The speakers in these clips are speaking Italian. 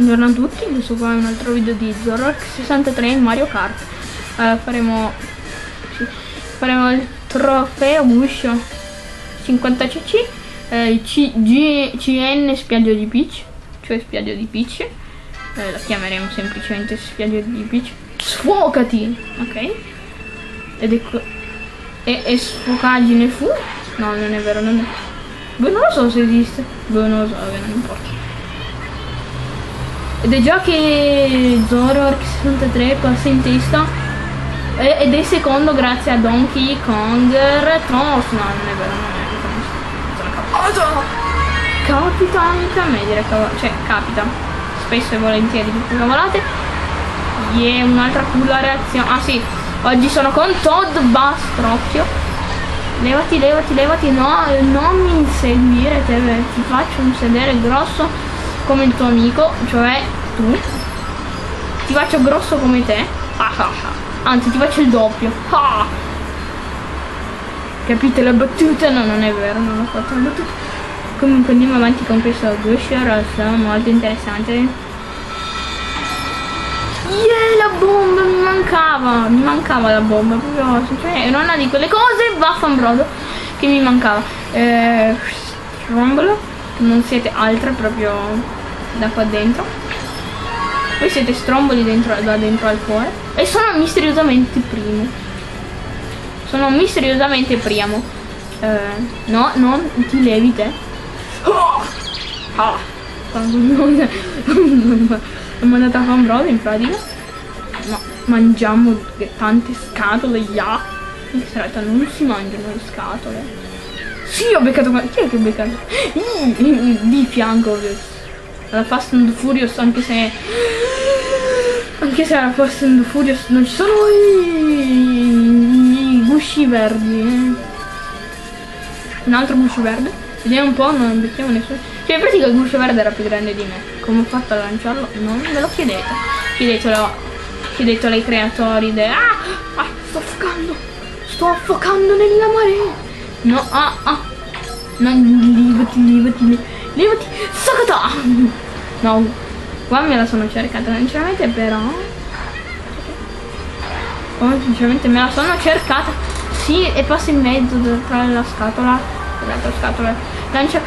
Buongiorno a tutti, questo qua è un altro video di Zorok 63 in Mario Kart. Eh, faremo, sì, faremo il trofeo guscio 50cc, eh, CN spiaggia di Peach, cioè spiaggia di Peach. Eh, la chiameremo semplicemente spiaggia di Peach. Sfocati! Ok? Ed ecco. E, e sfocagine fu? No, non è vero, non è. Beh, non lo so se esiste. Beh, non lo so, non importa. Già che Zoro 63 passa in testa e- ed è secondo grazie a Donkey Kong Retronos. No, non è vero, non è capato! Capita anche a me dire cavolate. Cioè, capita. Spesso e volentieri tutte cavolate. Yeah, un'altra culla reazione. Ah sì, oggi sono con Todd Bastrocchio. Levati, levati, levati. No, non mi inseguire, te, ti faccio un sedere grosso come il tuo amico, cioè tu. Ti faccio grosso come te. Ah, ah, ah. Anzi, ti faccio il doppio. Ah. Capite la battuta? No, non è vero, non ho fatto la battuta. Comunque andiamo avanti con questo Gusher, sono molto interessante. Yeah, la bomba mi mancava, mi mancava la bomba, proprio, cioè, è una di quelle cose, vaffanbrodo, che mi mancava. Eh, Rumble, non siete altre proprio da qua dentro. Voi siete stromboli dentro, da dentro al cuore. E sono misteriosamente primo. Sono misteriosamente primo. Eh, no, non ti levi te. Oh! Ah! Non mi andata a fare un brodo in pratica. Ma mangiamo tante scatole, ya. In realtà non si mangiano le scatole. Sì, ho beccato. Chi è che ho beccato? Di fianco, la Fast and Furious anche se anche se alla Fast and Furious non ci sono i, i gusci verdi eh. un altro guscio verde. Vediamo un po' non becchiamo nessuno. Cioè in pratica il guscio verde era più grande di me. Come ho fatto a lanciarlo? Non me lo chiedete. Chiedetelo chiedetelo ai creatori de ah, ah sto affocando. Sto affocando nella marea no ah ah. No livati livati Levati, Sakata! No, qua me la sono cercata, sinceramente però... Oh, sinceramente me la sono cercata. Sì, e passa in mezzo tra la scatola l'altra scatola. Lancia...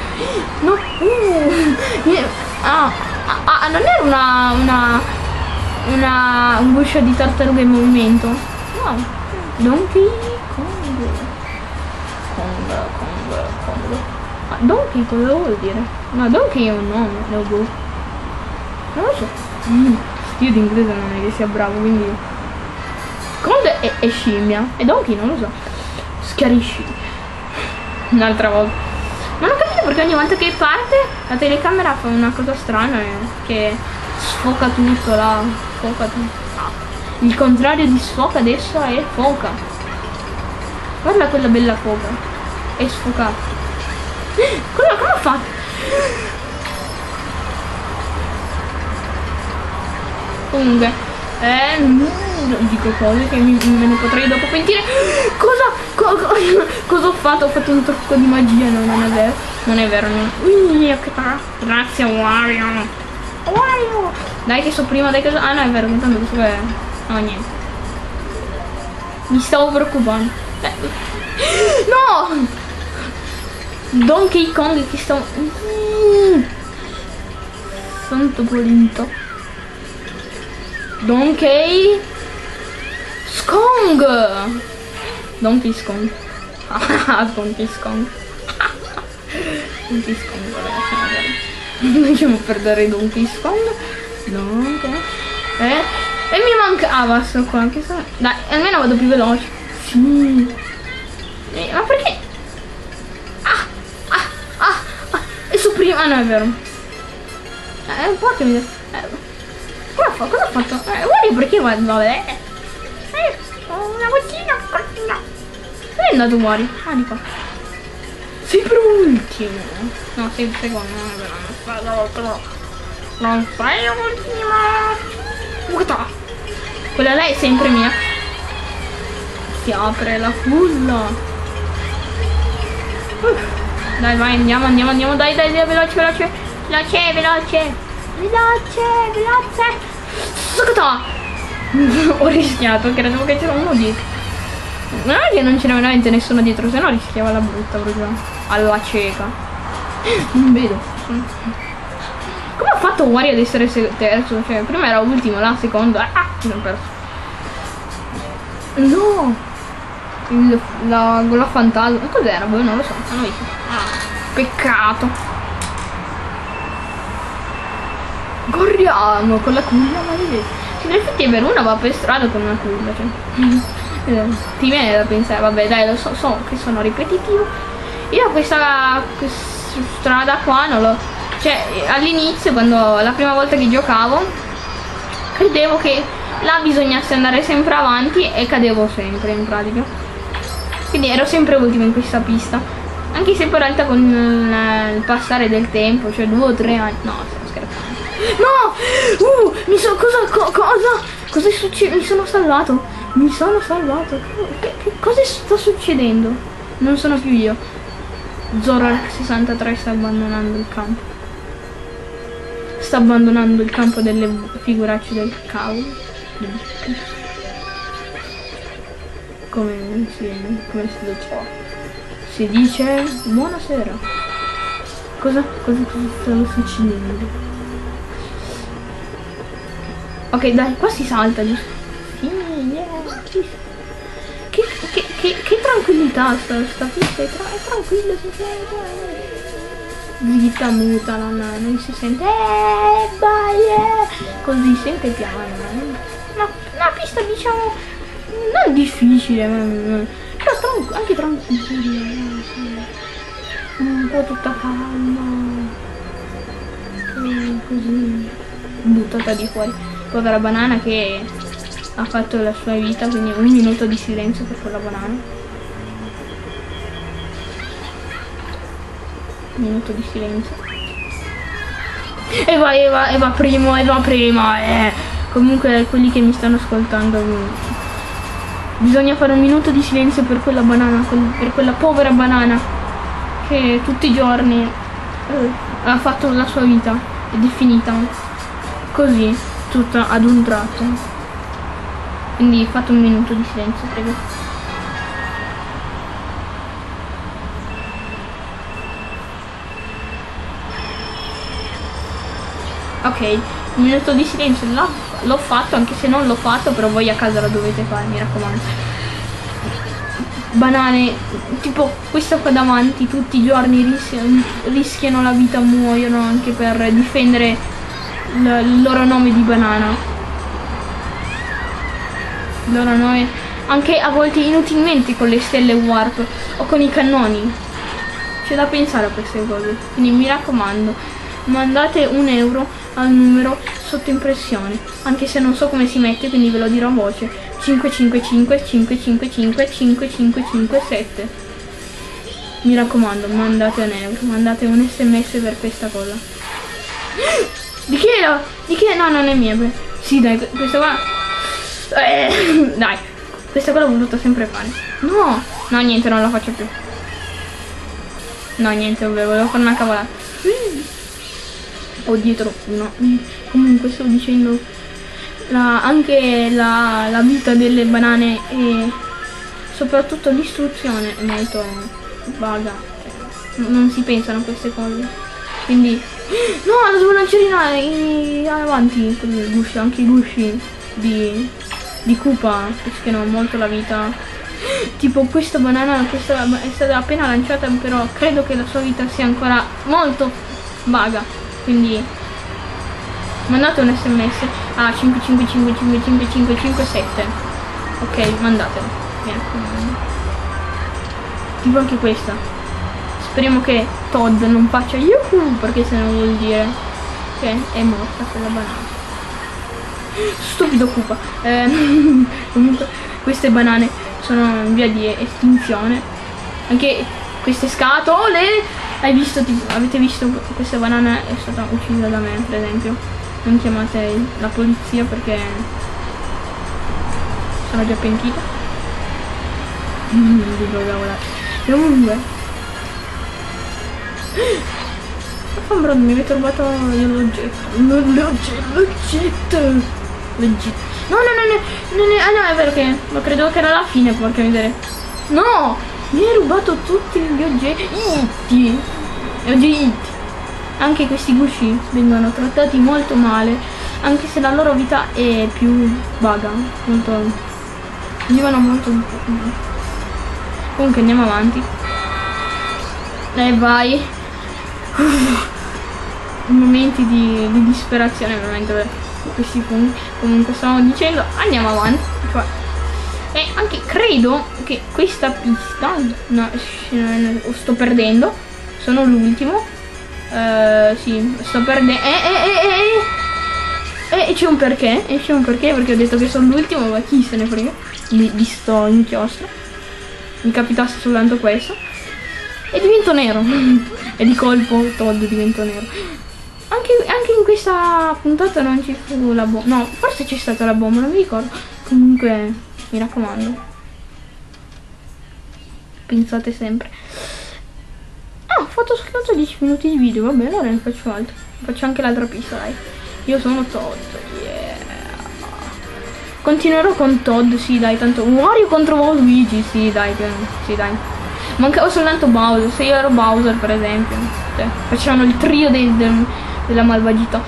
No! Uh, ah, ah, non era una... una... una guscia di tartaruga in movimento? No. Donkey. Kong, Donkey cosa vuol dire? No, Donkey è un nome, no, boh. Non lo so. Mm. Io di inglese non è che sia bravo, quindi... Kong è, è scimmia. E Donkey non lo so. Schiarisci. Un'altra volta. Ma non capisco perché ogni volta che parte la telecamera fa una cosa strana eh, che sfoca tutto là. Sfoca tutto. Il contrario di sfoca adesso è foca. Guarda quella bella foca. È sfocato. Come ho fatto? Comunque, eh, non dico cose che mi, me ne potrei dopo pentire. Cosa, co, co, cosa ho fatto? Ho fatto un trucco di magia, no, non è vero. Non è vero, non. Ui, Grazie Wario. Wario. Dai che so prima, dai che so. Ah no, è vero, intanto questo è. No, niente. Mi stavo preoccupando. Eh. No! Donkey Kong che sta... Mm. Santo Polinto. Donkey... Skong! Donkey Skong. Ah, Donkey Skong. Donkey Skong, ragazzi, Lasciamo perdere Donkey Skong. Donkey... Eh? E mi manca... Ah, basta qua. Che sta... Dai, almeno vado più veloce. Sì. Eh, ma perché... Ah no, è vero. Eh, portami... Eh, cosa, fa, cosa ha fatto? Eh, guardi perché vabbè. Eh, una bottina, bottina. Dove è andato fuori? Ah, di qua. Sei per ultimo. No, sei per secondo, non è vero. Non fai l'ultimo. Non fai l'ultimo. Guarda. Quella lei è sempre mia. Si apre la culla. Uh. Dai, vai, andiamo, andiamo, andiamo, dai, dai, dai, veloce, veloce. Veloce, veloce. Veloce, veloce. Soccata! Ho rischiato, credevo che c'era uno dietro. Non è che non c'era veramente nessuno dietro, se no rischiava la brutta proprio. Alla cieca. Non vedo. Come ha fatto Wario ad essere terzo? Cioè, prima era ultimo, là secondo. Ah, mi sono perso. No! Il, la gola fantasma. Cos'era? Boh, non lo so, non ho visto. Ah, peccato. Corriamo con la culla maledetta. In effetti è vero, una va per strada con una culla, cioè. eh, ti viene da pensare, vabbè dai, lo so, so che sono ripetitivo. Io questa, questa strada qua non lo. Cioè, all'inizio, quando la prima volta che giocavo, credevo che là bisognasse andare sempre avanti e cadevo sempre in pratica. Quindi ero sempre ultimo in questa pista. Anche se in realtà con il, il passare del tempo, cioè due o tre anni. No, sto scherzando. No! Uh! Mi sono. Cosa? Co cosa? Cosa è successo? Mi sono salvato. Mi sono salvato. Che, che cosa sta succedendo? Non sono più io. Zora 63 sta abbandonando il campo. Sta abbandonando il campo delle figuracce del cavolo. Come si, come si dice? Si dice buonasera. Cosa, cosa, stava succedendo? Ok, dai, qua si salta, giusto? Sì, yeah. Che, che, che, che tranquillità sta, sta pista, è, tra, è sente. Zitta, muta, non, non si sente. Eh, vai, eh. Così sente piano. Eh. Una, una pista, diciamo, non difficile, però anche tranquilla. Un po' tutta calma. Così. Buttata di fuori povera banana che ha fatto la sua vita, quindi un minuto di silenzio per quella banana. Un minuto di silenzio. E va, e va, e va primo, e va prima. Eh. Comunque quelli che mi stanno ascoltando bisogna fare un minuto di silenzio per quella banana, per quella povera banana che tutti i giorni eh, ha fatto la sua vita ed è finita così tutto ad un tratto. Quindi fate un minuto di silenzio, prego. Ok, un minuto di silenzio l'ho fatto, anche se non l'ho fatto, però voi a casa lo dovete fare, mi raccomando. Banane, tipo questa qua davanti, tutti i giorni rischiano la vita, muoiono anche per difendere il loro nome di banana. Il loro nome anche a volte inutilmente con le stelle warp o con i cannoni. C'è da pensare a queste cose. Quindi mi raccomando, mandate un euro al numero sotto impressione. Anche se non so come si mette, quindi ve lo dirò a voce. 555 555 5557. Mi raccomando, mandate un euro, mandate un sms per questa cosa. Di chi era? Di chi è? No, non è mia. Sì, dai, questa qua... Dai, questa qua l'ho voluto sempre fare. No, no, niente, non la faccio più. No, niente, volevo fare una cavolata. Ho dietro, no. Comunque sto dicendo... La, anche la, la vita delle banane e soprattutto l'istruzione è molto vaga. Cioè, non si pensano a queste cose. Quindi No, la devo lanciare avanti i gusci, anche i gusci di, di Koopa rischiano molto la vita. Tipo questa banana questa è stata appena lanciata però credo che la sua vita sia ancora molto vaga. Quindi mandate un sms a 5555557 Ok, mandatelo. Tipo anche questa. Speriamo che Todd non faccia yuhu perché se no vuol dire che è morta quella banana. Stupido Koopa. Eh, comunque queste banane sono in via di estinzione. Anche queste scatole. Hai visto, tipo, avete visto questa banana è stata uccisa da me per esempio. Non chiamate la polizia perché sono già pentita. Vi Comunque Fambro, mi avete rubato l'oggetto. L'oggetto, l'oggetto. L'oggetto. No, no, no, no, no, no, ah no, è vero che lo credevo che era la fine, porca. No, mi hai rubato tutti gli oggetti. Oggetti. Anche questi gusci vengono trattati molto male, anche se la loro vita è più vaga, molto... vivono molto... Comunque andiamo avanti. E vai. Momenti di, di disperazione veramente questi funghi. Comunque stavo dicendo, andiamo avanti. Cioè, e anche credo che questa pista, no, sto perdendo, sono l'ultimo. Uh, sì, sto perdendo. Eh, eh, eh, eh, eh. c'è un perché, e c'è un perché perché ho detto che sono l'ultimo, ma chi se ne frega di, di sto inchiostro. Mi capitasse soltanto questo. E divento nero. e di colpo Todd divento nero. Anche, anche, in questa puntata non ci fu la bomba. No, forse c'è stata la bomba, non mi ricordo. Comunque, mi raccomando. Pensate sempre. Ah, ho fatto soltanto 10 minuti di video, vabbè, allora ne faccio altro. Faccio anche l'altra pista, dai. Io sono Todd, yeah. Continuerò con Todd, sì, dai, tanto Wario contro Luigi, sì, dai, sì, dai. Mancava soltanto Bowser, se io ero Bowser, per esempio. Cioè, facevano il trio del, del, della malvagità.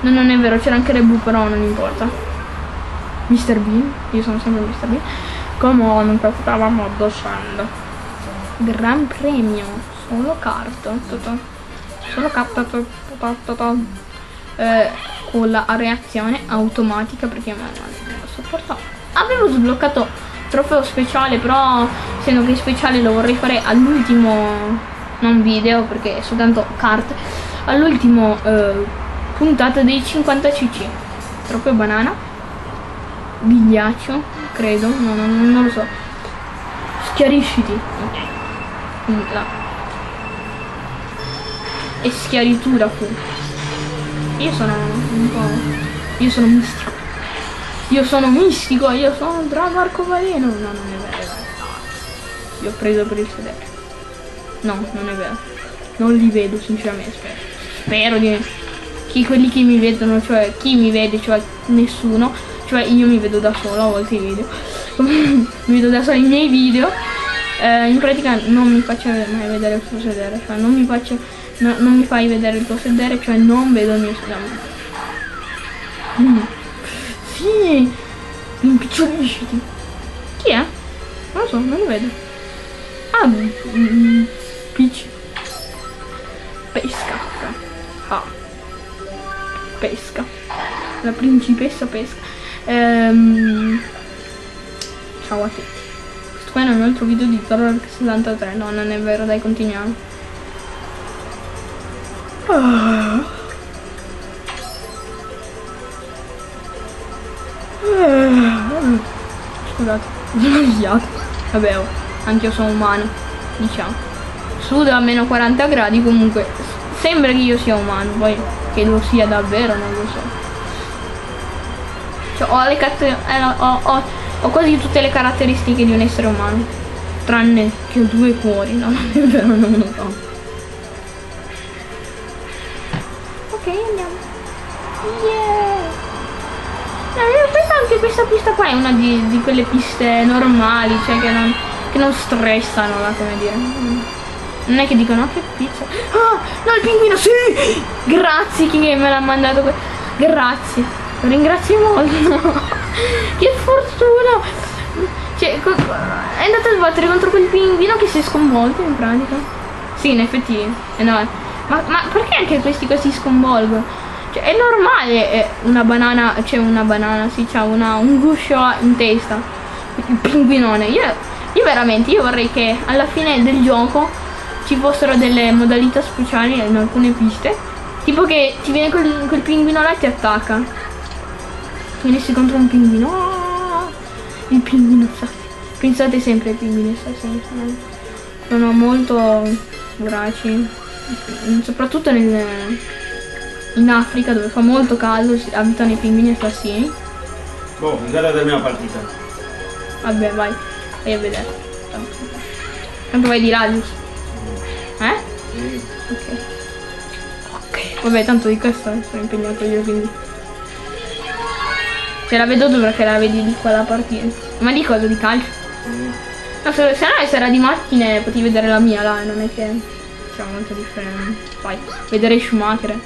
No, non è vero, c'era anche Rebu, però non importa. Mr. Bean, io sono sempre Mr. Bean. Come on, stavamo addossando. Gran premio solo carta solo carta eh, con la reazione automatica perché non sopporto avevo sbloccato trofeo speciale però essendo che speciale lo vorrei fare all'ultimo non video perché è soltanto carte all'ultimo eh, puntata dei 50 cc trofeo banana di ghiaccio credo no, no, non lo so schiarisciti ok là e schiaritura fu. Io sono un po'... Io sono mistico. Io sono mistico, io sono un drago arcobaleno. No, non è vero. Io ho preso per il sedere. No, non è vero. Non li vedo, sinceramente, spero. Spero di... Chi, quelli che mi vedono, cioè chi mi vede, cioè nessuno. Cioè io mi vedo da solo a volte i video. mi vedo da solo i miei video. Eh, in pratica non mi faccio mai vedere il suo sedere. Cioè non mi faccio no, non mi fai vedere il tuo sedere, cioè non vedo il mio sedere. Mm. Sì, impicciolisciti. Chi è? Non lo so, non lo vedo. Ah, mm, Peach. Pesca. Ah. Pesca. La principessa pesca. Ehm... Ciao a te. Questo qua è un altro video di Zorro 63. No, non è vero, dai, continuiamo. Scusate, ho sbagliato. Vabbè, oh, anche io sono umano, diciamo. Suda a meno 40 gradi, comunque sembra che io sia umano, poi che lo sia davvero non lo so. Cioè, ho, le eh, ho, ho, ho quasi tutte le caratteristiche di un essere umano. Tranne che ho due cuori, no, non è vero, non lo so. anche questa pista qua è una di, di quelle piste normali, cioè che non, che non stressano, là, come dire. Non è che dicono, oh, che pizza. Ah, no, il pinguino, sì! Grazie chi me l'ha mandato. Grazie. Ringrazio molto. che fortuna. Cioè, è andato a sbattere contro quel pinguino che si è sconvolto in pratica. Sì, in effetti è no. Ma, ma perché anche questi qua si sconvolgono? Cioè, è normale eh, una banana, c'è cioè una banana, sì, c'ha un guscio in testa. Il pinguinone. Io, io veramente, io vorrei che alla fine del gioco ci fossero delle modalità speciali in alcune piste. Tipo che ti viene quel, quel pinguino là e ti attacca. Venissi contro un pinguino. Oh, il pinguino assassino. Pensate sempre ai pinguini assassini. Sono molto voraci. Soprattutto nel in Africa dove fa molto caldo abitano i pinguini assassini. Oh, guarda la mia partita. Vabbè, vai, vai a vedere. Tanto vai di là, giusto? Eh? Sì. Ok. Vabbè, tanto di questo sono impegnato io, quindi... Se la vedo dove che la vedi di qua la partita. Ma di cosa? Di calcio? No, se, se no se era di macchine potevi vedere la mia là, non è che c'è molta differenza. Vai, vedere Schumacher.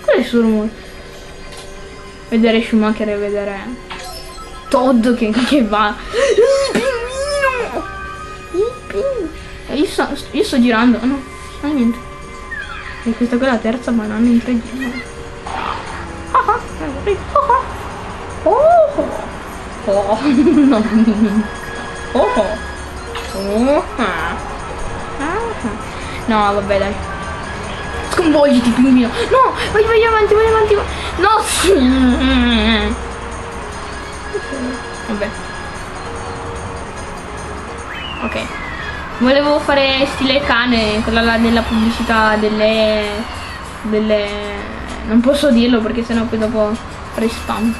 Qual è il suo rumore? Vedere Schumacher e vedere Todd che, che va. Io sto, io sto girando, no, non niente. E questa qua è la terza banana in tre giri. Ah ah, eh, ah ah. Oh oh. Oh. Oh. No, vabbè, dai. Sconvolgiti, pinguino. No, vai, vai avanti, vai avanti. vai- No. Vabbè. Ok. Volevo fare stile cane, quella là della pubblicità delle... delle... Non posso dirlo perché sennò poi dopo farei spam.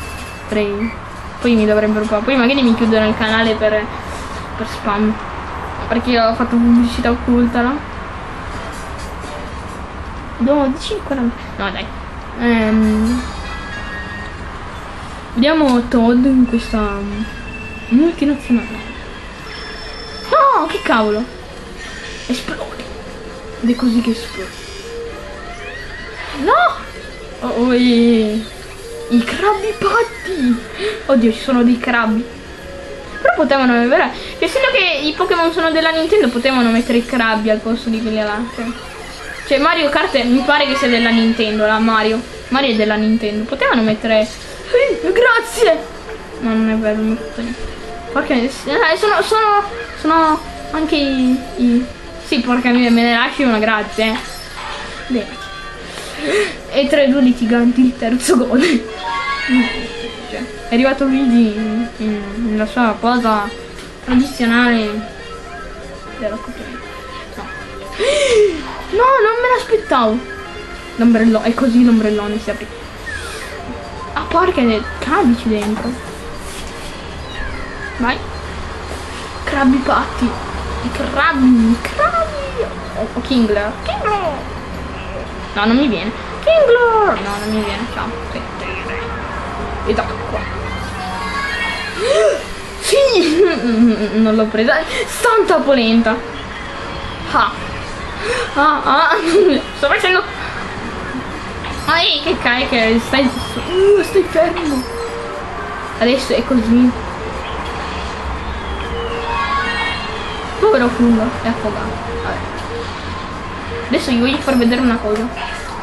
Farei... Poi mi dovrebbero qua. Poi magari mi chiudono il canale per, per spam. Perché ho fatto pubblicità occulta. No, dici 40. No dai. Ehm, Vediamo Todd in questa multinazionale. No, che cavolo! Esplodi! Ed è così che esplode. No! Oh, oh, i, I crabbi patti! Oddio, ci sono dei crabbi. Però potevano, è vero? Che essendo che i Pokémon sono della Nintendo, potevano mettere i crabbi al posto di quelli là. Cioè, cioè Mario Kart mi pare che sia della Nintendo, la Mario. Mario è della Nintendo. Potevano mettere... Eh, grazie! No, non è vero, non fatto niente. Porca eh, sono, sono, sono anche i, i- Sì, porca mia, me ne lasci una, grazie. eh. Bene. E i due litiganti il terzo gol. Cioè, è arrivato Luigi in- in- nella sua posa tradizionale della. No. No, non me l'aspettavo. L'ombrellone, è così l'ombrellone si apre. Ah, porca, ne- cabici dentro. Vai. Crabbi patti. I crabbi, i crabbi. Oh, Kingler. Kingler. No, non mi viene. Kingler. No, non mi viene. Ciao. Sì. Ed acqua. Sì. Non l'ho presa. Stanta polenta. Ah. Ah, ah. Sto facendo... Ehi, che carica, stai... Uh, stai fermo. Adesso è così. Povero fungo, è affogato. Vabbè. Adesso gli voglio far vedere una cosa.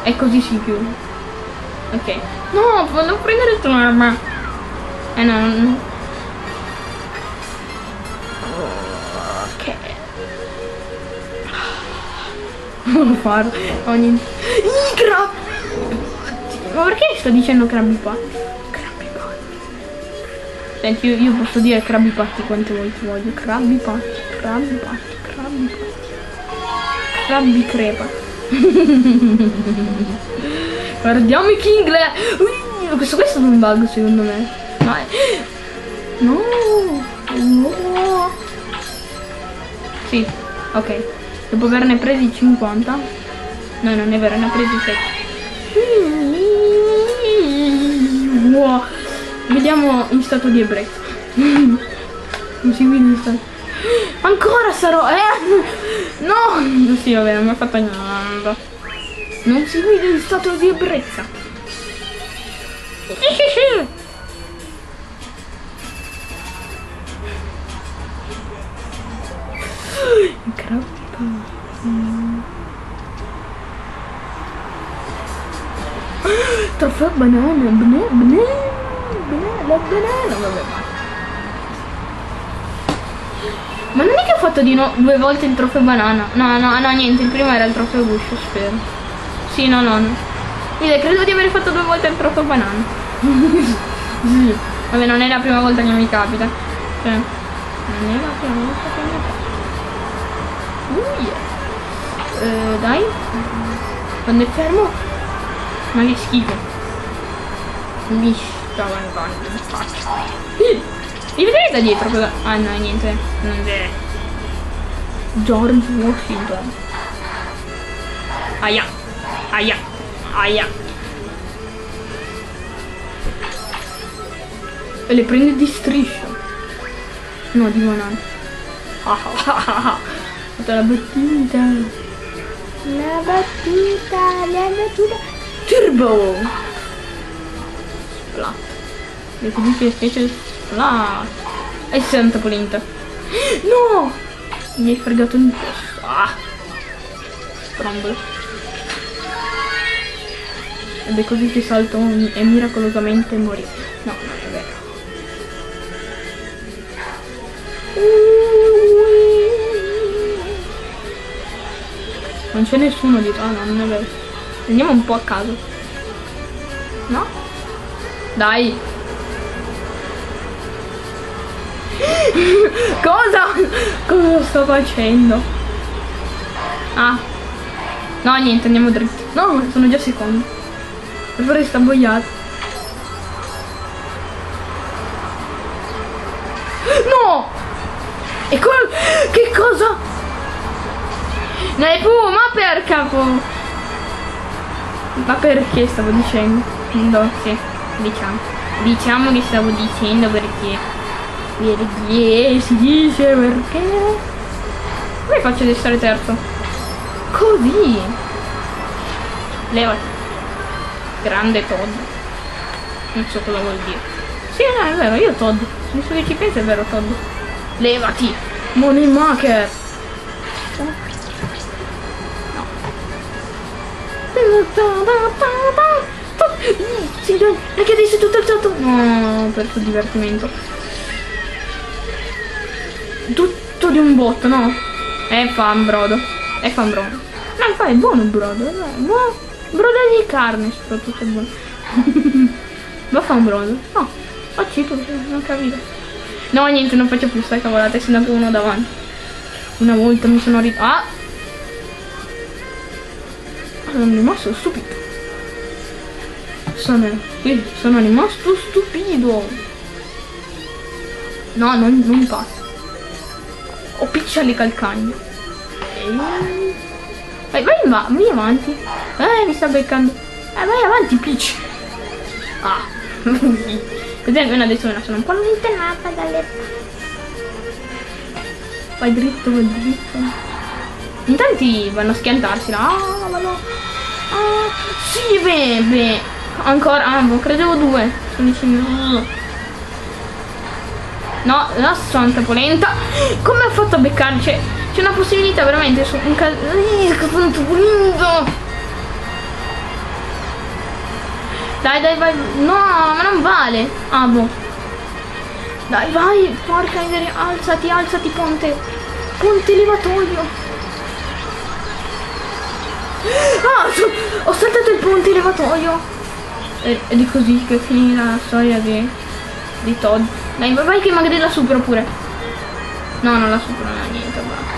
E così si chiude. Ok. No, voglio prendere il tuo arma. Eh no, non... Ok. Non lo farò. Oh, niente. I crabbi. Ma perché sto dicendo crabbi patti? Crabbi patti. Senti, io, io posso dire crabbi patti quante volte voglio. Crabbi patti, crabbi patti, crabbi patti. Crabbi crepa. Guardiamo i Kingler. Ui, questo, questo è un bug secondo me. No. No. No. Sì, ok. Dopo averne presi 50. No, non è vero, ne ha presi 7. Wow. Vediamo in stato di ebbrezza. Si guida in stato. Ancora sarò, eh? No! Sì, vabbè, non mi ha fatto niente. Non si guida in stato di ebbrezza. Trofeo banana, banana, banana, la banana, vabbè. Ma non è che ho fatto di no due volte il trofeo banana? No, no, no, niente, il primo era il trofeo guscio, spero. Sì, no, no. Vedi, credo di aver fatto due volte il trofeo banana. Vabbè, non è la prima volta che mi capita. Cioè, non è la prima volta che mi capita. Uh, yeah. Eh, dai. Quando è fermo. Ma che schifo. Mi sta andando in faccia. Mi vedete da dietro cosa? Ah no, niente. Non è. George Washington. Aia. Aia. Aia. E le prende di striscia. No, di banana. Ah, ah, ah, ah. Fatto la battuta. La battuta, la battuta. Turbo. Splat. Le così che specie splat. E senta polenta. No! Mi hai fregato in posto. Ah. Strombolo. Ed è così che salto e miracolosamente morì. No, non è vero. Non c'è nessuno di ah, no, non è vero. Andiamo un po' a caso. No? Dai. Cosa? Cosa sto facendo? Ah. No, niente, andiamo dritti. No, sono già secondo. Fare sta boiata. No! E come... Che cosa? Dai, pu, ma per capo. Ma perché stavo dicendo? No, sì, diciamo. Diciamo che stavo dicendo perché. Perché si dice perché. Come faccio ad essere terzo? Così. Levati. Grande Todd. Non so cosa vuol dire. Sì, no, è vero, io Todd. Adesso che ci penso è vero Todd. Levati. Money maker. Sì, dai, anche adesso è tutto alzato. No, per il divertimento. Tutto di un botto, no? E fa un brodo. E fa un brodo. No, fa è buono il brodo. È buono. Brodo di carne, soprattutto è buono. Ma fa un brodo. No, facci tu, non capito. No, niente, non faccio più stai cavolate, essendo anche uno davanti. Una volta mi sono rit... Ah! Sono rimasto stupido. Sono, sono rimasto stupido. No, non, non passa. Ho picciali calcagno. E... Vai, vai, va, vai avanti. Eh, mi sta beccando. Eh, vai avanti, Peach. Ah, così almeno adesso me la sono un po' allontanata dalle... Vai dritto, vai dritto. In tanti vanno a schiantarsi là. Ah, vado. Ah, sì, beh. Ancora, ah, boh, credevo due. Sono vicino. No, la santa polenta. Come ha fatto a beccare? C'è una possibilità veramente su un caso. Polenta! Dai, dai, vai. No, ma non vale. Ah, boh. Dai, vai. Porca miseria. Alzati, alzati, ponte. Ponte levatoio. Ah, so, ho saltato il ponte levatoio. Ed è così che finirà la storia di, di Todd. Dai, vai che magari la supero pure. No, non la supero, no, niente, va.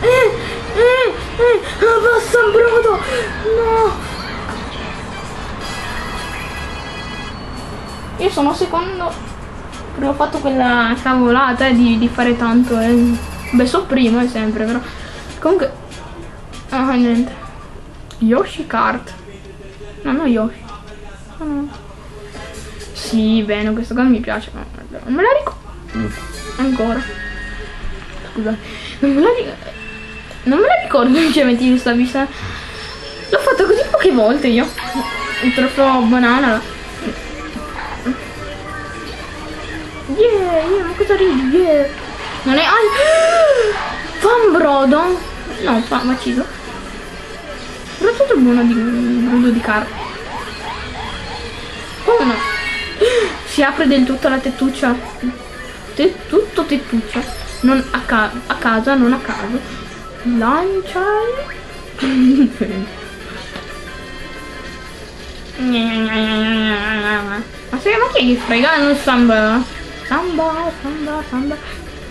Eh, eh, eh, il brodo. No. Io sono secondo. Perché ho fatto quella cavolata eh, di, di, fare tanto. Eh. Beh, so primo è sempre, però. Comunque. Ah, niente. Yoshi Kart. No, no, Yoshi. Oh, no. Sì, bene, questo qua mi piace. Non me la ricordo. Ancora. Scusa. Non me la. Non me la ricordo sinceramente di questa vista. L'ho fatta così poche volte io. Il trofeo banana. Yeah, yeah, ma cosa ridi? Yeah. Non è... Ah, fa un brodo. No, fa macido. Però tutto buono di brodo di carne. Oh no. Si apre del tutto la tettuccia. Te, tutto tettuccia. Non a, ca a casa, non a caso. Lancia. ma sai ma chi è che frega non samba? Samba, samba, samba.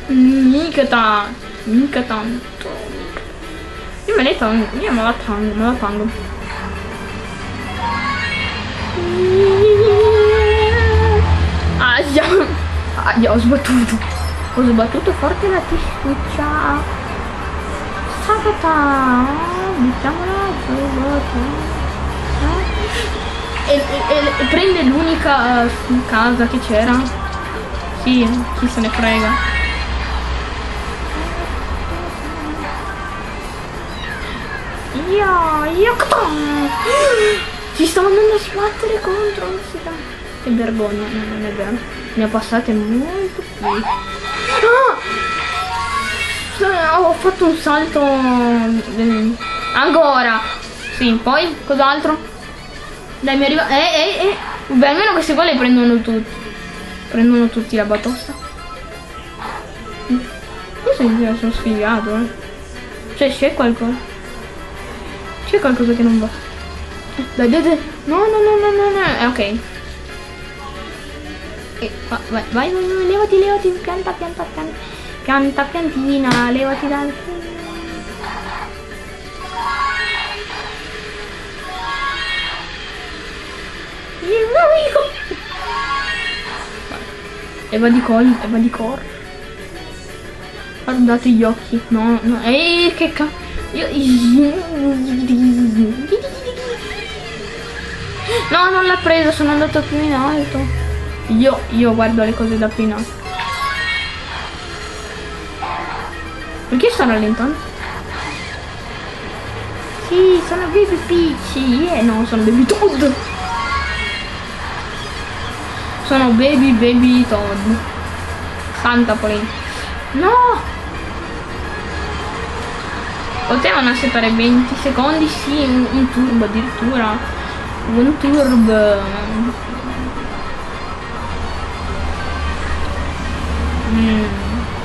Mica tanto. Mica tanto. Io me ne tango. Io me la tango, me la tango. Ah, già. Ah, già, ho sbattuto. Ho sbattuto forte la testuccia. Giù, giù. E, e- e prende l'unica eh, casa che c'era. Sì, chi se ne frega. Io, io. Ci sto andando a sbattere contro. Che vergogna, no, non è vero. Ne ho passate molto qui. Ah! Eh, Ho fatto un salto. eh, Ancora. Sì, poi cos'altro? Dai, mi arriva. Eh, eh, eh. Beh, almeno questi qua le prendono tutti. Prendono tutti la batosta. Io sono, sono sfigato, eh. Cioè, c'è qualcosa. C'è qualcosa che non va. Dai, dai, dai. No, no, no, no, no, no. Eh, ok. E, va- vai, vai, vai, vai, levati, levati, pianta, pianta, pianta. Pianta, piantina, levati dal... Amico! Eva di col, Eva di cor. Guardate gli occhi. No, no. Ehi, che ca... Io... No, non l'ha preso, sono andato più in alto. Io, io guardo le cose da alto. Perché sto rallentando? Sì, sono baby picci. Eh no, sono baby toad. Sono baby baby toad. Santa Polina. No! Potevano aspettare 20 secondi, sì, un, un turbo addirittura. Un turbo. Mm,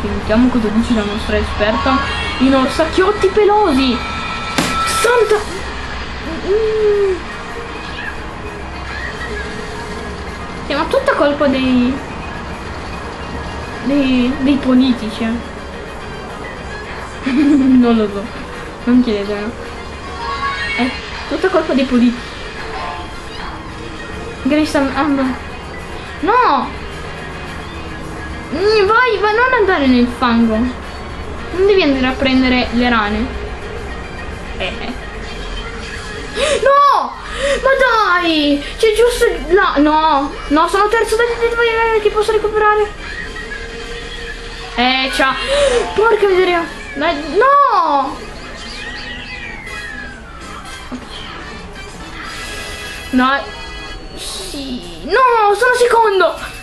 sentiamo cosa dice la nostra esperta in orsacchiotti pelosi. Santa! Mm. Sì, ma tutta colpa dei... dei, dei politici. eh. non lo so, non chiedetelo. È tutta colpa dei politici. Grace Amber. No! Mm, Vai, vai, non andare nel fango. Non devi andare a prendere le rane. Eh. No! Ma dai! C'è giusto là. No! No, sono terzo vai, vai, che posso recuperare. Eh, ciao. Porca miseria. No! No. Sì. No, sono secondo.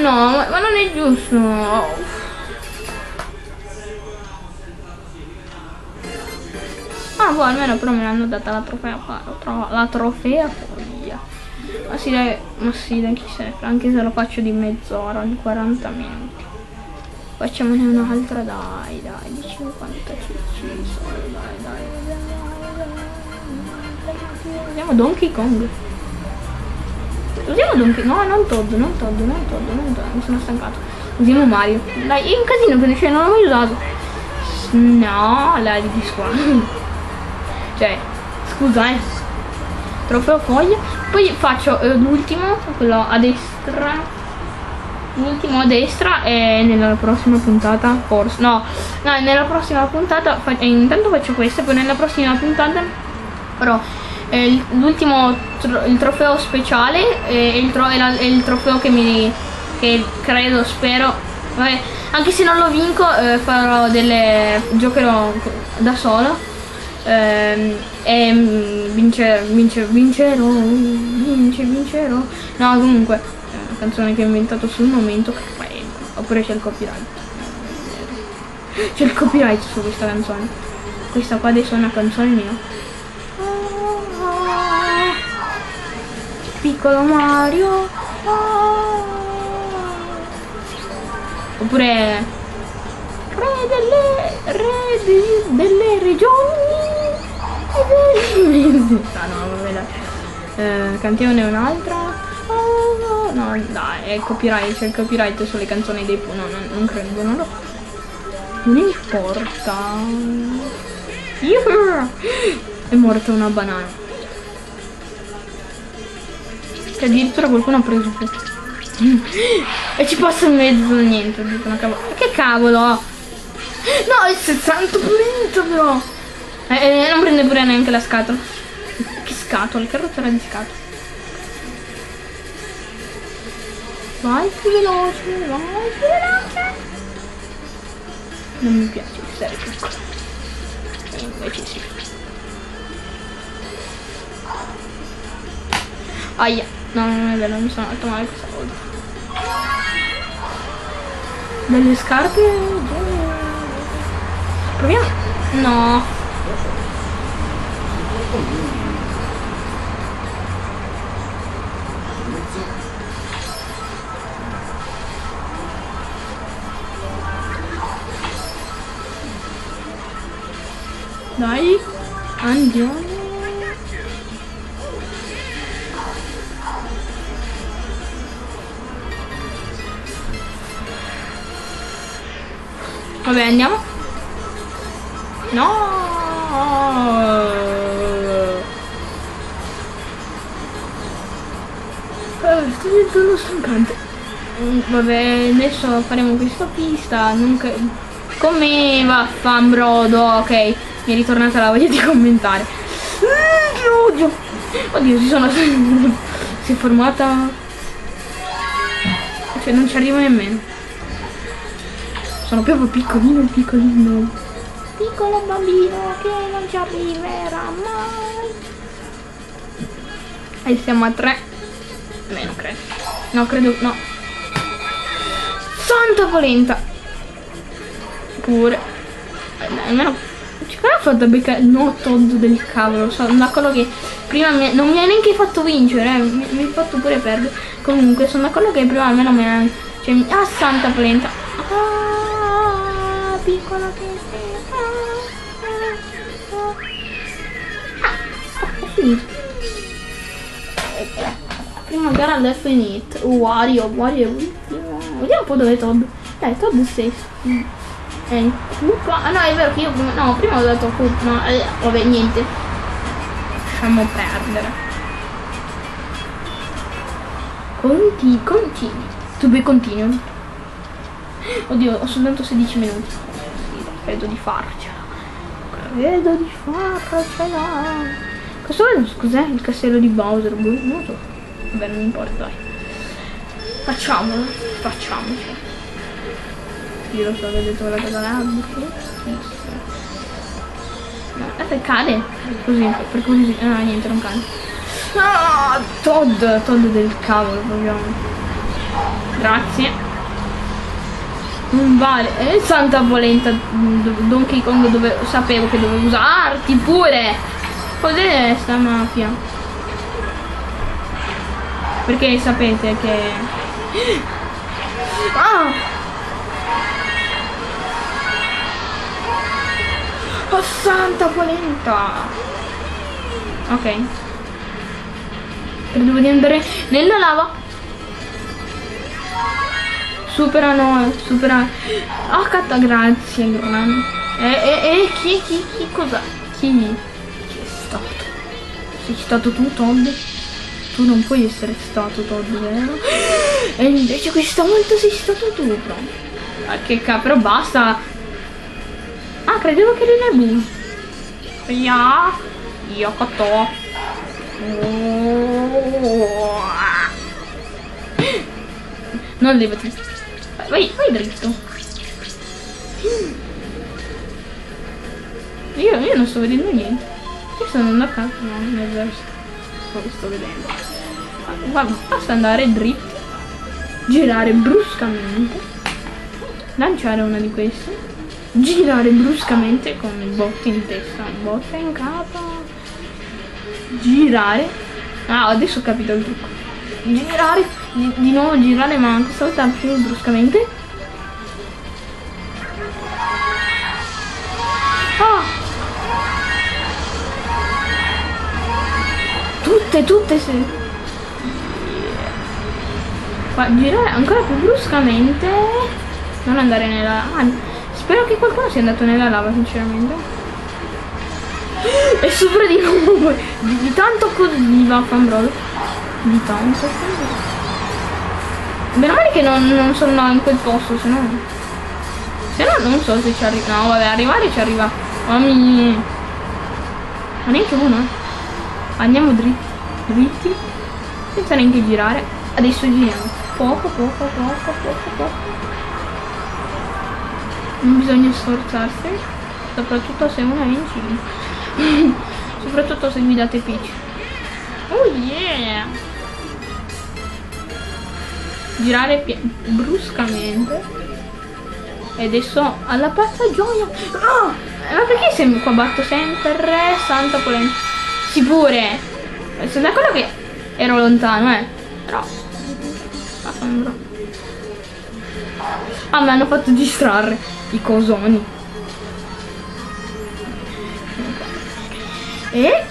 No, ma, ma non è giusto. Ah, boh, almeno però me l'hanno data la trofea, la, tro- la trofea follia. Ma sì, dai, ma sì, dai, chi se ne frega, anche se lo faccio di mezz'ora, di 40 minuti. Facciamone un'altra, dai, dai, di 50 cc, solo, dai, dai, dai. Usiamo Donkey Kong. Usiamo Donkey No, non Todd, non Todd, non Todd, non Todd, mi sono stancato. Usiamo Mario. Dai, è un casino perché cioè, non l'ho mai usato. No, la di qua. cioè, scusa, eh. Trofeo foglia. Poi faccio eh, l'ultimo, quello a destra. L'ultimo a destra è nella prossima puntata, forse. No, no, nella prossima puntata. fa- eh, intanto faccio questo, poi nella prossima puntata. Però l'ultimo il trofeo speciale è il, tro- il trofeo che mi che credo spero. Vabbè, anche se non lo vinco eh, farò delle giocherò da solo. Ehm, e mm, vince, vince, vincerò vince, vincerò. No comunque una canzone che ho inventato sul momento oppure c'è il copyright. C'è il copyright su questa canzone. Questa qua adesso è una canzone mia Piccolo Mario. Oppure Re delle Re di- delle regioni. Ah no, vabbè dai. Eh, cantiamone un'altra. Oh, no, dai, è copyright, c'è il copyright sulle canzoni dei. No, non, non credo, non lo Non importa. È morta una banana. Che addirittura qualcuno ha preso E ci passa in mezzo niente, cavolo. Che cavolo? No, è 60 pulito però. Eh, eh, non prende pure neanche la scatola. Che scatola? Che rottura di scatola? Vai più veloce, vai più veloce. Non mi piace essere piccolo. Invece sì. Aia, no, non è vero, mi sono fatto male questa volta. Delle scarpe? Proviamo. No. Dai, andiamo. Faremo questa pista. Come va Fambrodo? Ok, mi è ritornata la voglia di commentare. Mm, odio! Oddio, si sono... si è formata... Cioè, non ci arrivo nemmeno. Sono proprio piccolino, piccolino. Piccolo bambino che non ci arriverà mai. E siamo a tre. Beh, non credo. No, credo, no. Santa polenta. Pure. Eh, almeno... Come ha fatto beccare? No, Todd del cavolo. Sono da quello che prima mi, non mi hai neanche fatto vincere. Eh. Mi, hai fatto pure perdere. Comunque, sono da quello che prima almeno mi ha... Cioè, ah, santa polenta. Ah piccola che sei. Ah, è finito. Prima gara l'è finita. Wario, Wario ultimo. Vediamo un po' dove è Todd. Eh, Todd è stesso. Mm. Eh, Cupa. Ah no, è vero che io prima. No, prima ho dato Cupa. No, eh, vabbè, niente. Lasciamo perdere. Conti, continui. To be continue. Oddio, ho soltanto 16 minuti. Credo di farcela. Credo di farcela. Questo è, cos'è? Il castello di Bowser? Boh, non lo so. Vabbè, non importa, dai. Facciamolo. Facciamoci. Io lo so, vedete la cosa là. No, eh, cade. Così, per così. Ah, niente, non cade. Ah, Todd, Todd del cavolo, proprio. Grazie. Non vale. E Santa Polenta Donkey Kong dove sapevo che dovevo usarti pure. Cos'è sta mafia? Perché sapete che. Ah! Oh Santa Polenta! Ok. Credo di andare nella lava. Superano, supera. Ah, catta, grazie, grande. E, e, e chi, chi, chi, cosa? Chi? Chi è stato? Sei stato tu, Todd? Tu non puoi essere stato Todd, vero? E invece questa volta sei stato tu, però. Ah, che cazzo, basta. Ah, credevo che eri Nebu. Ya, io catto. Non levati. Vai, vai dritto. Io, io non sto vedendo niente. Io sto andando a no, non è vero. Sto, sto vedendo. Guarda, basta andare dritto. Girare bruscamente. Lanciare una di queste. Girare bruscamente con il botte in testa. Botte in capo. Girare. Ah, adesso ho capito il trucco. Girare di, di nuovo girare ma questa volta più bruscamente oh. tutte tutte sì Qua, girare ancora più bruscamente non andare nella ah, spero che qualcuno sia andato nella lava sinceramente e sopra di nuovo di, di tanto così va fanbrolo di tanto. Meno male che non, non sono in quel posto, se no... Se no non so se ci arriva. No, vabbè, arrivare ci arriva. Mamma Ma neanche uno. eh. Andiamo dritti. Dritti. Senza neanche girare. Adesso giriamo. Poco, poco, poco, poco, poco. Non bisogna sforzarsi. Soprattutto se uno è in cima. Soprattutto se guidate Peach. Oh yeah! Girare bruscamente. E adesso alla pazza gioia. Ah! Ma perché se qua batto sempre? Santa polenta. Sì pure. Sono d'accordo che ero lontano, eh. Però. Ah, mi hanno fatto distrarre i cosoni. E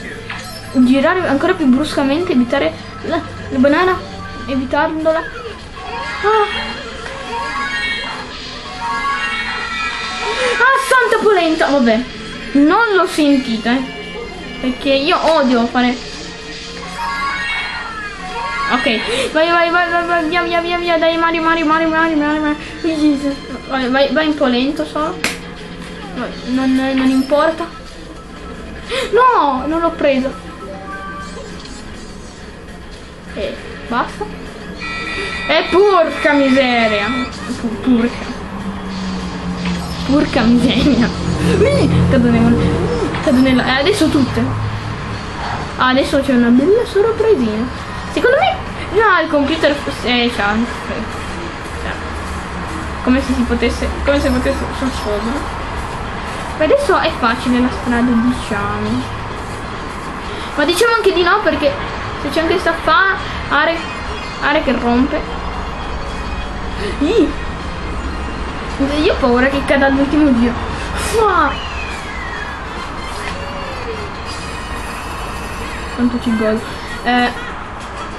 girare ancora più bruscamente, evitare la, la banana, evitandola. Ah. ah, santa polenta! Vabbè, non l'ho sentita, eh. Perché io odio fare... Ok, vai, vai, vai, vai, vai, via, via, via, via, dai, Mario, Mario, Mario, Mario, Mario, Mario. Vai, vai, vai un po' lento solo. Non, non importa. No, non l'ho preso. E basta. E porca miseria. Purca. Porca miseria. Cado nella... Cado nella... adesso tutte. Adesso c'è una bella sorpresina. Secondo me... No, il computer... Eh, c'ha... Come se si potesse... Come se potesse succedere. Ma adesso è facile la strada, diciamo. Ma diciamo anche di no perché se c'è anche sta fa are, are che rompe. Ih. Io ho paura che cada all'ultimo giro. Fua. Quanto ci gol. Eh,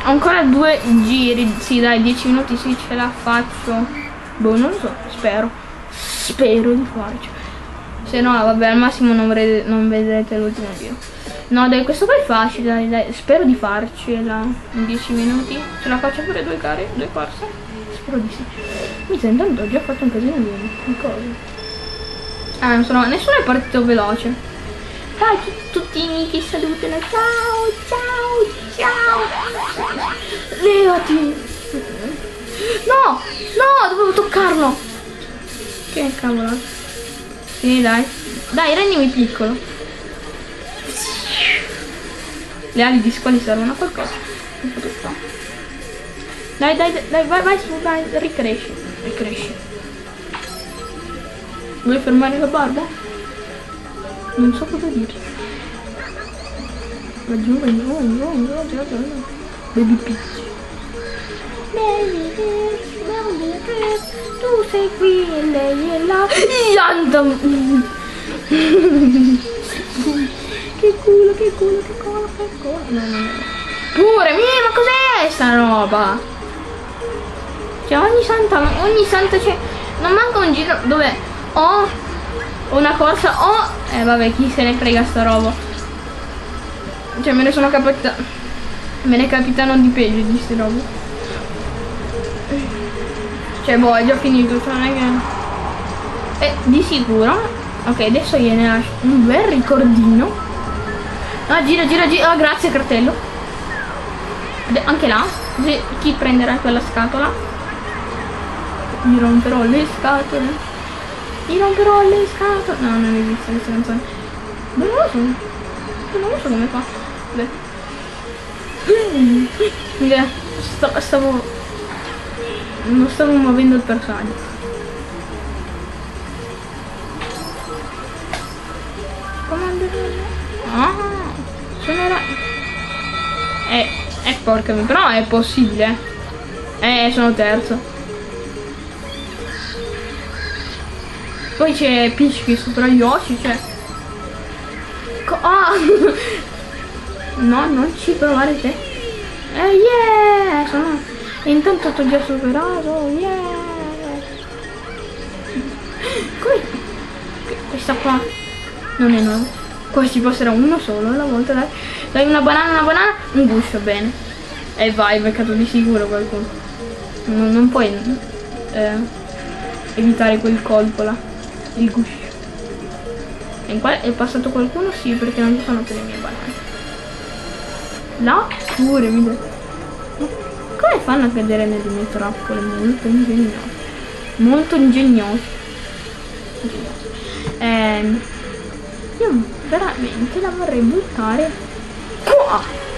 ancora due giri. Sì, dai, 10 minuti sì, ce la faccio. Boh, non lo so, spero. Spero di farci. Se no, vabbè, al massimo non, vedrete, vedrete l'ultimo giro. No, dai, questo qua è facile, dai, dai. Spero di farcela in 10 minuti. Ce la faccio pure due gare, due corse? Spero di sì. Mi sento ho già fatto un casino di cose. Ah, non sono, nessuno è partito veloce. Dai, tu- tutti i miei salutano. Ciao, ciao, ciao. Levati. No, no, dovevo toccarlo. Che cavolo. Sì, dai. Dai, rendimi piccolo. Le ali di squali servono a qualcosa. Dai, dai, dai, vai, vai su, dai, ricresci. Ricresci. Vuoi fermare la barba? Non so cosa dirti. Vai giù, vai giù, vai giù, vai giù, vai giù, vai giù. Baby Peach. Baby Peach, Baby Peach, tu sei qui e lei è là. Yanda! che culo, che culo, che culo, che culo. No, no, no. Pure, mia, ma cos'è sta roba? Cioè ogni santa, ogni santa c'è. Non manca un giro dove ho una corsa o. Eh vabbè, chi se ne frega sta roba. Cioè me ne sono capita. Me ne capitano di peggio di queste robe. Cioè boh, è già finito, cioè non è che. E di sicuro. Ok, adesso gliene lascio un bel ricordino. Ah, gira, gira, gira. Ah, grazie cartello. Ed- Anche là. Chi prenderà quella scatola? Gli romperò le scatole. Gli romperò le scatole. No, non esiste questa canzone. Non lo so. Non lo so come fa. Vabbè. Sta- stavo. Non stavo muovendo il personaggio. Comando. Ah, sono la. Eh, eh, porca però è possibile. Eh, sono terzo. Poi c'è Peach che supera Yoshi, cioè. Ah! no, non ci provare te. Eh, yeah! Sono... Intanto ti ho già superato, yeah! Come? Questa qua non è nuova. Qua si passerà uno solo alla volta, dai. Dai una banana, una banana, un guscio, bene. E vai, beccato di sicuro qualcuno. Non, non puoi eh, evitare quel colpo là. Il guscio. E qua è passato qualcuno? Sì, perché non ci sono più le mie banane. Là pure mi do... Ma come fanno a cadere nelle mie trappole? Molto ingegnoso. Molto ingegnoso. ingegnoso. Ehm, io veramente la vorrei buttare qua.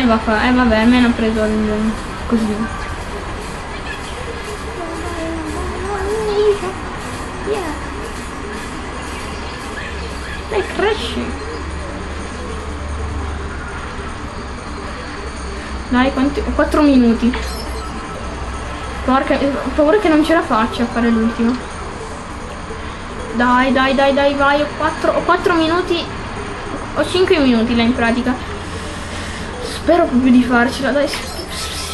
E va fa, eh vabbè, almeno ho preso il così. Dai, cresci. Dai, quanti? 4 minuti. Porca, ho paura che non ce la faccia a fare l'ultimo. Dai, dai, dai, dai, vai. Ho 4, ho 4 minuti. Ho 5 minuti là in pratica. Spero proprio di farcela, dai.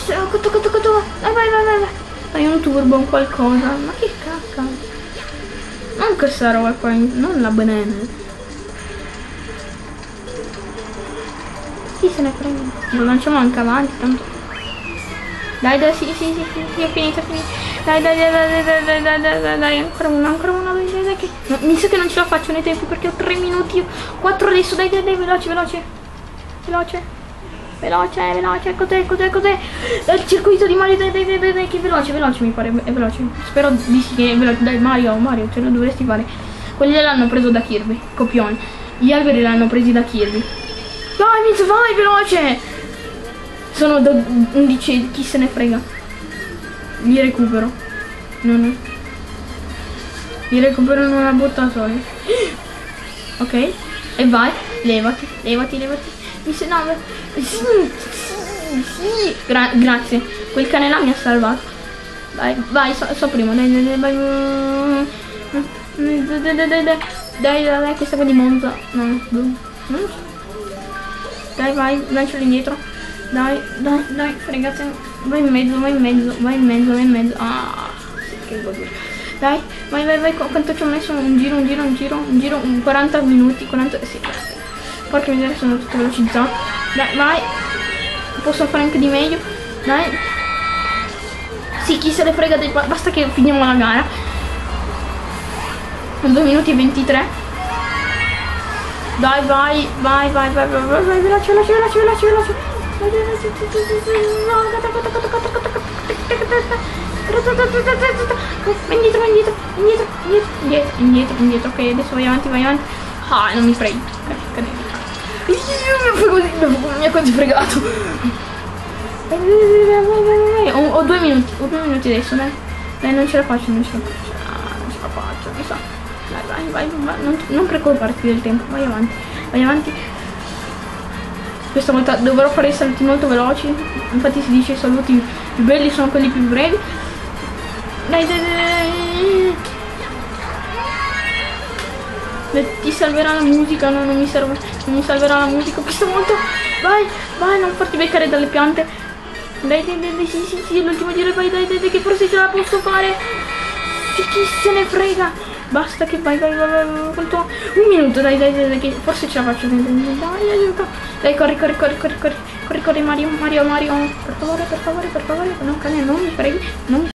Tocca, tocca, tocca. Dai, vai, vai, vai, vai. Dai, un turbo, un qualcosa. Ma che cacca. Non questa roba qua, non la banana. Chi se ne frega? Lo lanciamo anche avanti, tanto. Dai, dai, sì, sì, sì, sì, ho finito, ho finito. Dai, dai, dai, dai, dai, dai, dai, dai, dai, dai, ancora una, ancora una, dai, dai, dai, che... No, mi sa che non ce la faccio nei tempi perché ho 3 minuti, 4 adesso, dai, dai, dai, veloce, veloce. Veloce. Veloce, veloce, cos'è, cos'è, cos'è? Il circuito di Mario, dai, dai, dai, dai, che veloce, veloce mi pare, è veloce. Spero di sì che è veloce. Dai, Mario, Mario, ce lo dovresti fare. Quelli l'hanno preso da Kirby, copione. Gli alberi l'hanno presi da Kirby. Dai, Miz, vai, veloce! Sono da 11, chi se ne frega. Li recupero. No, no. Li recupero in una botta sola. Ok, e vai, levati, levati, levati. Mi se no, sì, sì, sì. Gra grazie, quel cane là mi ha salvato. Vai, vai, so, so primo, dai, dai, dai. Dai, dai, dai, dai, dai, dai, dai, questa qua di Monza. No, non lo so. Dai, vai, lancialo indietro. Dai, dai, dai, fregate. Vai in mezzo, vai in mezzo, vai in mezzo, vai in mezzo. Ah, che. Dai, vai, vai, vai, quanto ci ho messo? Un giro, un giro, un giro, un giro, un 40 minuti, 40, sì, Porca miseria, sono tutto velocizzato. Dai, vai. Posso fare anche di meglio. Dai. Sì, chi se ne frega dei... Basta che finiamo la gara. 2 minuti e 23. Dai, vai, vai, vai, vai, vai, vai, vai, veloce, veloce, veloce, veloce, veloce. Indietro, indietro, indietro, indietro, indietro, indietro, indietro, ok, adesso vai avanti, vai avanti. Ah, non mi fregi. Mi ha quasi fregato. Ho, ho, due minuti, ho due minuti adesso, dai. Dai, non ce la faccio, non ce la faccio. Ah, non ce la faccio, mi sa. Dai, vai, vai, vai. Non, non preoccuparti del tempo, vai avanti, vai avanti. Questa volta dovrò fare i saluti molto veloci. Infatti si dice i saluti più belli sono quelli più brevi. Dai, dai, dai. Ti salverà la musica, no, non mi serve, non mi salverà la musica questa volta. Vai, vai, non farti beccare dalle piante. Dai, dai, dai, dai sì, sì, sì, l'ultimo giro, vai, dai, dai, dai, che forse ce la posso fare. Che chi se ne frega. Basta che vai, vai, vai, vai, quanto? Un minuto, dai, dai, dai, dai, che forse ce la faccio. Dai, dai, aiuto. Dai, corri, corri, corri, corri, corri, corri, corri, Mario, Mario, Mario. Per favore, per favore, per favore, no, cane, non mi freghi, non mi